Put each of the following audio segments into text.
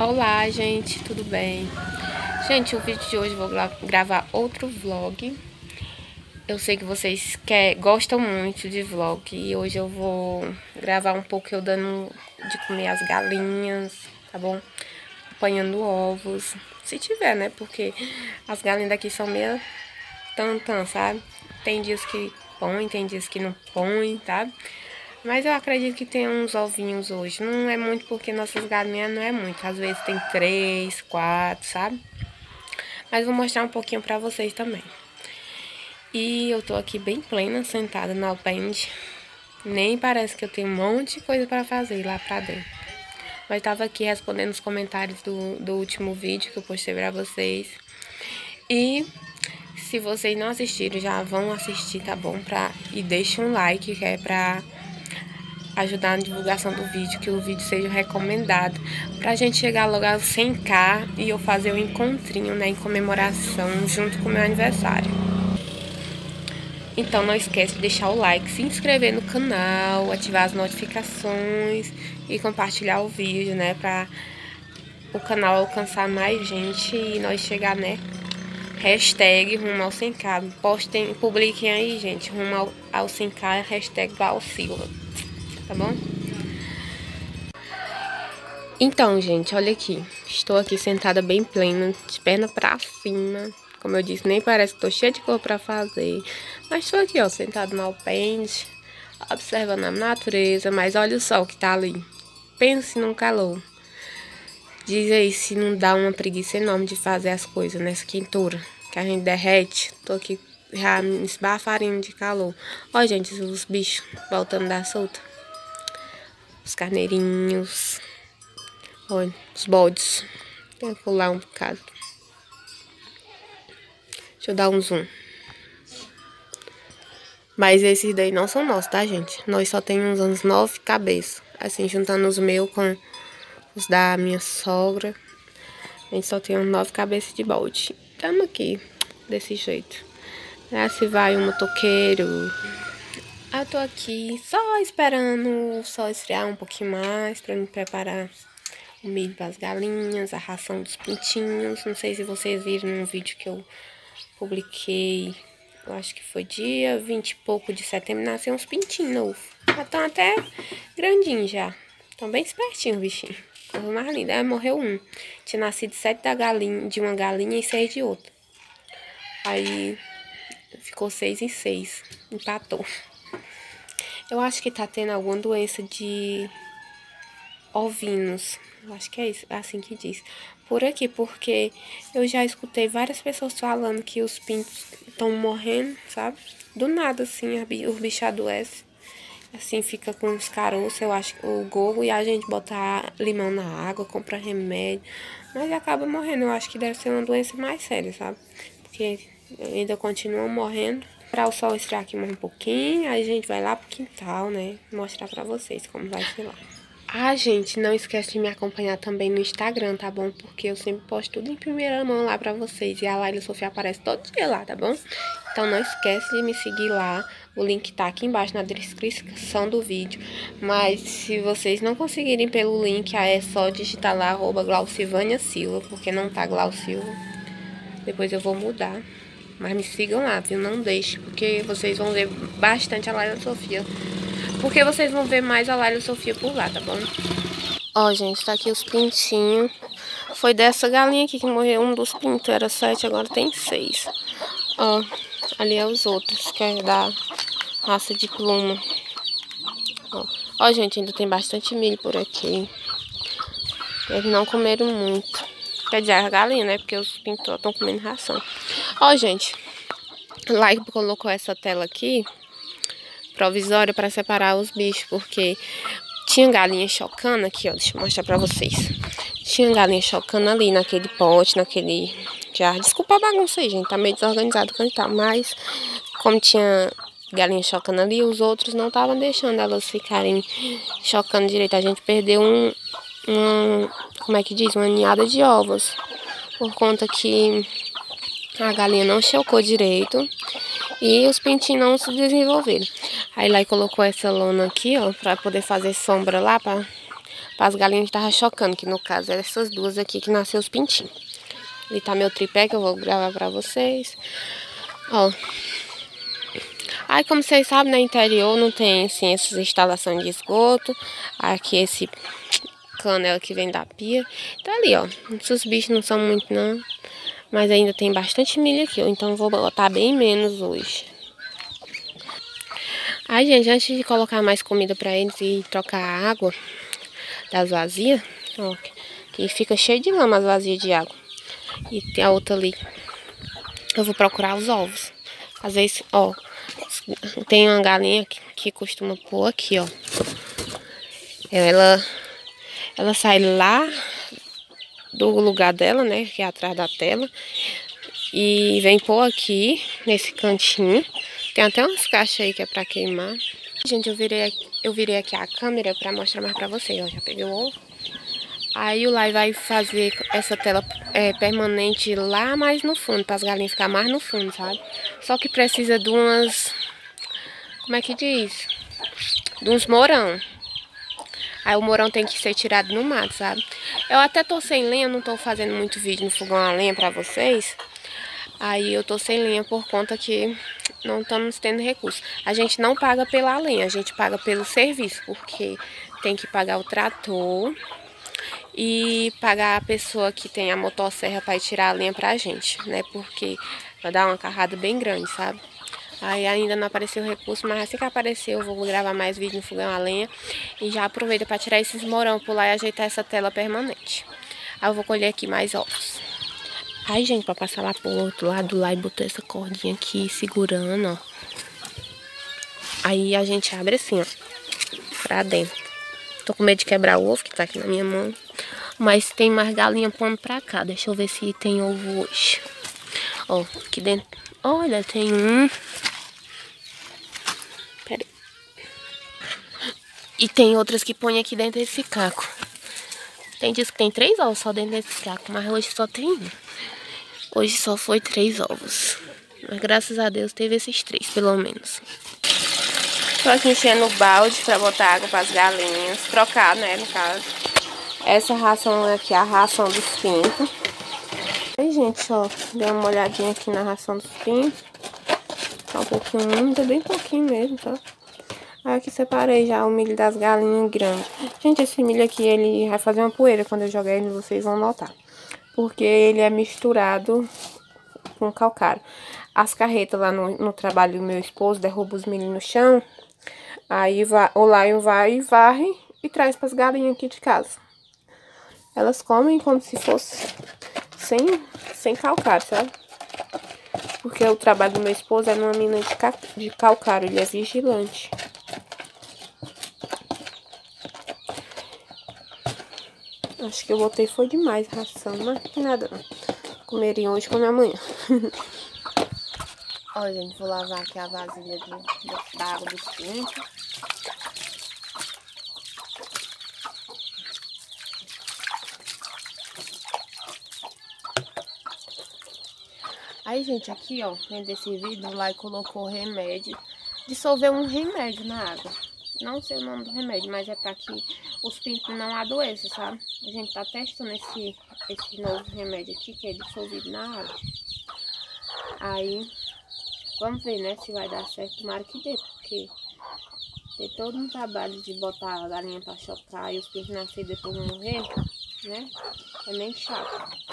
Olá, gente, tudo bem? Gente, o vídeo de hoje eu vou gravar outro vlog. Eu sei que vocês quer, gostam muito de vlog e hoje eu vou gravar um pouco eu dando de comer as galinhas, tá bom? Apanhando ovos, se tiver, né? Porque as galinhas daqui são meio tantã, sabe? Tem dias que põe, tem dias que não põe, tá? Mas eu acredito que tem uns ovinhos hoje. Não é muito porque nossas galinhas não é muito. Às vezes tem três, quatro, sabe? Mas vou mostrar um pouquinho pra vocês também. E eu tô aqui bem plena, sentada na alpende. Nem parece que eu tenho um monte de coisa pra fazer lá pra dentro. Mas tava aqui respondendo os comentários do, do último vídeo que eu postei pra vocês. E se vocês não assistiram, já vão assistir, tá bom? Pra, e deixem um like, que é pra ajudar na divulgação do vídeo, que o vídeo seja recomendado, pra gente chegar logo aos 100k e eu fazer um encontrinho, né, em comemoração junto com o meu aniversário. Então não esquece de deixar o like, se inscrever no canal, ativar as notificações e compartilhar o vídeo, né, pra o canal alcançar mais gente e nós chegar, né, hashtag rumo ao 100k. Postem, publiquem aí, gente, rumo ao, ao 100k, hashtag Val tá bom? Então, gente, olha aqui. Estou aqui sentada bem plena, de perna pra cima. Como eu disse, nem parece que tô cheia de cor pra fazer. Mas estou aqui, ó, sentada no alpende, observando a natureza. Mas olha o sol que tá ali. Pense num calor. Diz aí se não dá uma preguiça enorme de fazer as coisas nessa quentura. Que a gente derrete. Tô aqui já me esbafarinho de calor. Ó, gente, os bichos voltando da solta os carneirinhos, olha, os bodes. Vou pular um bocado. Deixa eu dar um zoom. Mas esses daí não são nossos, tá, gente? Nós só temos uns nove cabeças. Assim, juntando os meus com os da minha sogra. A gente só tem uns nove cabeças de bode. Tamo aqui, desse jeito. Lá se vai um motoqueiro, eu tô aqui só esperando o sol esfriar um pouquinho mais pra me preparar o milho para as galinhas, a ração dos pintinhos. Não sei se vocês viram num vídeo que eu publiquei, eu acho que foi dia 20 e pouco de setembro, nasceu uns pintinhos novos. Já estão até grandinhos já. Estão bem espertinhos, bichinho. Coisa mais linda. Aí morreu um. Tinha nascido sete da galinha, de uma galinha e seis de outra. Aí ficou seis em seis. Empatou. Eu acho que tá tendo alguma doença de ovinos. Eu acho que é isso, é assim que diz. Por aqui, porque eu já escutei várias pessoas falando que os pintos estão morrendo, sabe? Do nada, assim, os bichos adoecem. Assim, fica com os caroços, eu acho, o gogo, e a gente botar limão na água, compra remédio. Mas acaba morrendo. Eu acho que deve ser uma doença mais séria, sabe? Porque ainda continuam morrendo. Para o sol esfriar aqui mais um pouquinho, aí a gente vai lá pro quintal, né? Mostrar pra vocês como vai ser lá. Ah, gente, não esquece de me acompanhar também no Instagram, tá bom? Porque eu sempre posto tudo em primeira mão lá pra vocês. E a Laila Sofia aparece todo dia lá, tá bom? Então não esquece de me seguir lá. O link tá aqui embaixo na descrição do vídeo. Mas se vocês não conseguirem pelo link, aí é só digitar lá, arroba Silva, porque não tá Glaucilva. Depois eu vou mudar. Mas me sigam lá, viu? Não deixe, porque vocês vão ver bastante a Laila Sofia. Porque vocês vão ver mais a Laila Sofia por lá, tá bom? Ó, gente, tá aqui os pintinhos. Foi dessa galinha aqui que morreu um dos pintos. Era sete, agora tem seis. Ó, ali é os outros, que é da raça de pluma. Ó, ó gente, ainda tem bastante milho por aqui. Eles não comeram muito. Quer dizer, as galinhas, né? Porque os pintores estão comendo ração. Ó, gente. Like colocou essa tela aqui. Provisória para separar os bichos. Porque tinha galinha chocando aqui, ó. Deixa eu mostrar pra vocês. Tinha galinha chocando ali naquele pote, naquele jar. Desculpa a bagunça aí, gente. Tá meio desorganizado o tá. Mas, como tinha galinha chocando ali, os outros não estavam deixando elas ficarem chocando direito. A gente perdeu um, um, como é que diz, uma ninhada de ovos. Por conta que a galinha não chocou direito e os pintinhos não se desenvolveram. Aí lá colocou essa lona aqui, ó, pra poder fazer sombra lá, pra, para as galinhas que tava chocando, que no caso é essas duas aqui que nasceu os pintinhos. Ali tá meu tripé que eu vou gravar pra vocês. Ó. Aí, como vocês sabem, no interior não tem, assim, essas instalações de esgoto. Aqui esse canela que vem da pia. Tá ali, ó. Os bichos não são muito, não. Mas ainda tem bastante milho aqui. Então, vou botar bem menos hoje. Aí, gente, antes de colocar mais comida pra eles e trocar a água das vazias, ó, que fica cheio de lama as vazias de água. E tem a outra ali. Eu vou procurar os ovos. Às vezes, ó, tem uma galinha que, que costuma pôr aqui, ó. Ela, ela sai lá do lugar dela, né, que é atrás da tela. E vem pôr aqui, nesse cantinho. Tem até umas caixas aí que é pra queimar. Gente, eu virei, eu virei aqui a câmera pra mostrar mais pra vocês. Ó, já peguei o ovo. Aí o Lai vai fazer essa tela é, permanente lá mais no fundo, para as galinhas ficar mais no fundo, sabe? Só que precisa de umas... Como é que diz? De uns morão. Aí o morão tem que ser tirado no mato, sabe? Eu até tô sem lenha, não tô fazendo muito vídeo no fogão a lenha pra vocês. Aí eu tô sem lenha por conta que não estamos tendo recurso. A gente não paga pela lenha, a gente paga pelo serviço, porque tem que pagar o trator e pagar a pessoa que tem a motosserra para tirar a lenha pra gente, né? Porque vai dar uma carrada bem grande, sabe? Aí ainda não apareceu o recurso, mas assim que aparecer eu vou gravar mais vídeo no fogão a lenha e já aproveita para tirar esses morão por lá e ajeitar essa tela permanente. Aí eu vou colher aqui mais ovos. Aí, gente, pra passar lá pro outro lado lá e botar essa cordinha aqui segurando, ó. Aí a gente abre assim, ó, pra dentro. Tô com medo de quebrar o ovo que tá aqui na minha mão. Mas tem mais galinha pondo pra cá. Deixa eu ver se tem ovo hoje. Ó, aqui dentro. Olha, tem um. Pera aí. E tem outras que põem aqui dentro desse caco. Tem diz que tem três ovos só dentro desse caco, mas hoje só tem um. Hoje só foi três ovos. Mas graças a Deus teve esses três, pelo menos. Tô aqui enchendo o balde pra botar água pras galinhas. Trocar, né, no caso. Essa ração aqui é a ração dos pintos. Aí, gente, ó, dei uma olhadinha aqui na ração dos pintos. Tá um pouquinho úmida, bem pouquinho mesmo, tá? Aí aqui separei já o milho das galinhas grandes. Gente, esse milho aqui, ele vai fazer uma poeira quando eu jogar ele, vocês vão notar. Porque ele é misturado com calcário. As carretas lá no, no trabalho do meu esposo derrubam os milho no chão. Aí o Lion vai e varre e traz para as galinhas aqui de casa. Elas comem como se fosse sem, sem calcário, sabe? Porque o trabalho do meu esposo é numa mina de, ca, de calcário, ele é vigilante. Acho que eu botei foi demais ração, mas nada não. Comeriam hoje, come amanhã. Olha, gente, vou lavar aqui a vasilha de, de, da água do pinto. Aí, gente, aqui, ó, dentro desse vidro, lá e colocou remédio. Dissolveu um remédio na água. Não sei o nome do remédio, mas é pra que os pintos não adoeçam, sabe? A gente tá testando esse, esse novo remédio aqui, que é dissolvido na água. Aí, vamos ver, né, se vai dar certo. Tomara que dê, porque ter todo um trabalho de botar a galinha pra chocar e os pintos nascer depois morrer, né? É meio chato.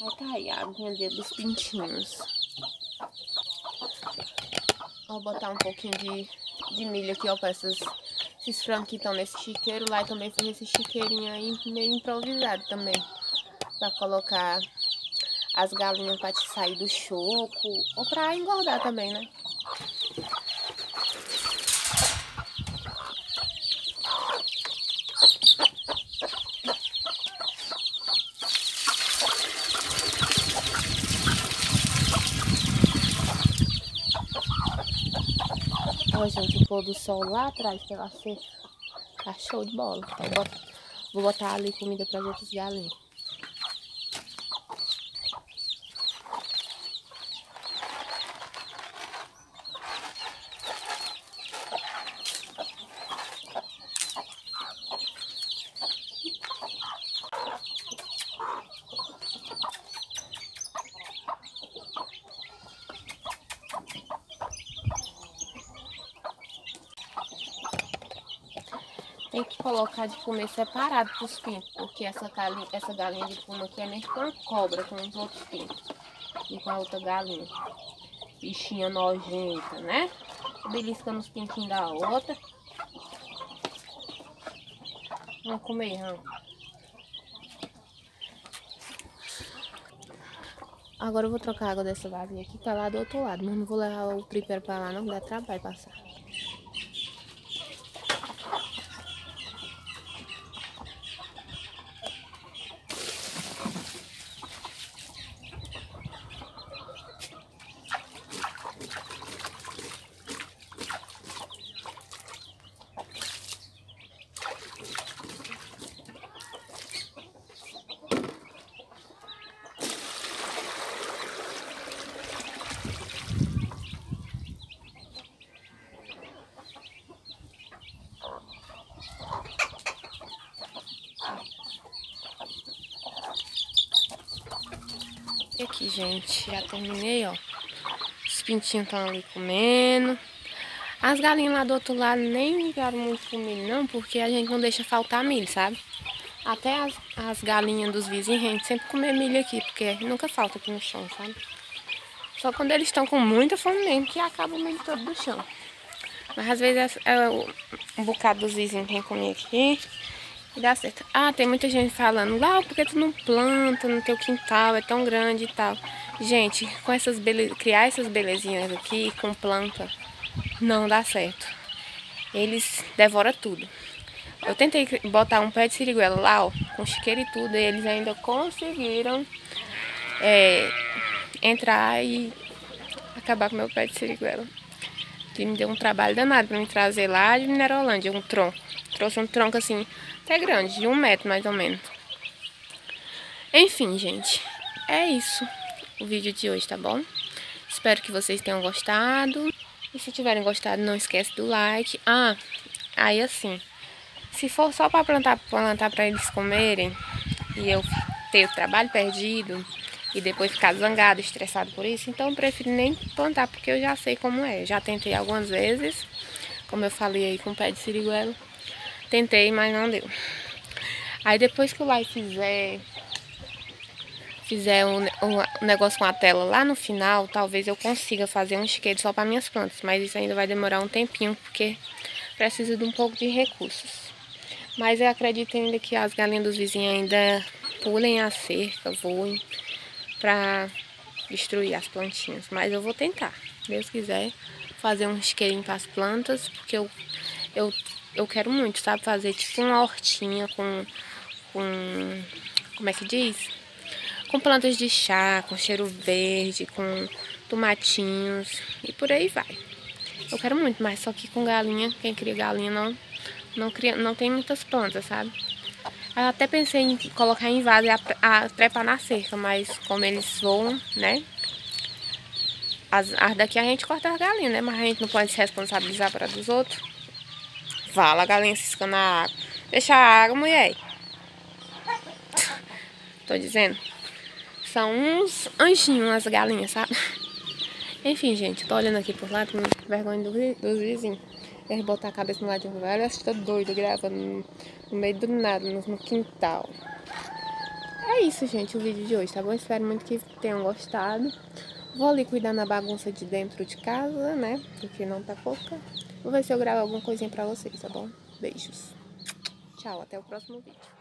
Aí tá aí a aguinha dos pintinhos. Vou botar um pouquinho de, de milho aqui, ó, pra essas, esses frangos que estão nesse chiqueiro. Lá também fiz esse chiqueirinho aí meio improvisado também. Pra colocar as galinhas pra sair do choco. Ou pra engordar também, né? Gente, o pôr do sol lá atrás pela cerca. Tá show de bola. Botar, vou botar ali comida para as outras galinhas. Tem que colocar de comer separado pros pintos, porque essa galinha, essa galinha de puma aqui é nem com a cobra, com os outros pintos. E com a outra galinha. Bichinha nojenta, né? Beliscando os pintinhos da outra. Vamos comer, não. Agora eu vou trocar a água dessa vasilha aqui, tá lá do outro lado. Mas não vou levar o tripero pra lá, não dá trabalho passar. Aqui, gente, já terminei, ó. Os pintinhos estão ali comendo. As galinhas lá do outro lado nem ligaram muito pro milho, não, porque a gente não deixa faltar milho, sabe? Até as, as galinhas dos vizinhos, a gente sempre come milho aqui, porque nunca falta aqui no chão, sabe? Só quando eles estão com muita fome mesmo, que acaba o milho todo do chão. Mas às vezes é, é um bocado dos vizinhos tem comer aqui. E dá certo. Ah, tem muita gente falando, lá, porque tu não planta no teu quintal, é tão grande e tal. Gente, com essas bele... criar essas belezinhas aqui com planta, não dá certo. Eles devoram tudo. Eu tentei botar um pé de siriguela lá, ó, com chiqueiro e tudo, e eles ainda conseguiram é, entrar e acabar com meu pé de siriguela. Que me deu um trabalho danado pra me trazer lá de Minerolândia, um tronco. Trouxe um tronco assim, até grande, de um metro mais ou menos. Enfim, gente, é isso o vídeo de hoje, tá bom? Espero que vocês tenham gostado. E se tiverem gostado, não esquece do like. Ah, aí assim, se for só para plantar, plantar para eles comerem e eu ter o trabalho perdido e depois ficar zangado, estressado por isso, então eu prefiro nem plantar, porque eu já sei como é. Já tentei algumas vezes, como eu falei aí com o pé de siriguelo. Tentei, mas não deu. Aí depois que o Lai fizer fizer um, um, negócio com a tela lá no final, talvez eu consiga fazer um chiqueiro só para minhas plantas. Mas isso ainda vai demorar um tempinho, porque precisa de um pouco de recursos. Mas eu acredito ainda que as galinhas dos vizinhos ainda pulem a cerca, voem para destruir as plantinhas. Mas eu vou tentar, Deus quiser, fazer um chiqueirinho para as plantas, porque eu, eu eu quero muito, sabe? Fazer tipo uma hortinha com, com como é que diz? Com plantas de chá, com cheiro verde, com tomatinhos e por aí vai. Eu quero muito, mas só que com galinha, quem cria galinha não, não, cria, não tem muitas plantas, sabe? Eu até pensei em colocar em vaso e a, a trepar na cerca, mas como eles voam, né? As, as daqui a gente corta as galinhas, né? Mas a gente não pode se responsabilizar para dos outros. Fala, a galinha ciscando a água. Deixa a água, mulher. Tô dizendo. São uns anjinhos as galinhas, sabe? Enfim, gente, tô olhando aqui por lá, com vergonha do, dos vizinhos. Eles botar a cabeça no lado de um velho, eu estou doido gravando no, no, meio do nada, no, no quintal. É isso, gente, o vídeo de hoje, tá bom? Espero muito que tenham gostado. Vou ali cuidar na bagunça de dentro de casa, né? Porque não tá pouca. Vou ver se eu gravo alguma coisinha pra vocês, tá bom? Beijos. Tchau, até o próximo vídeo.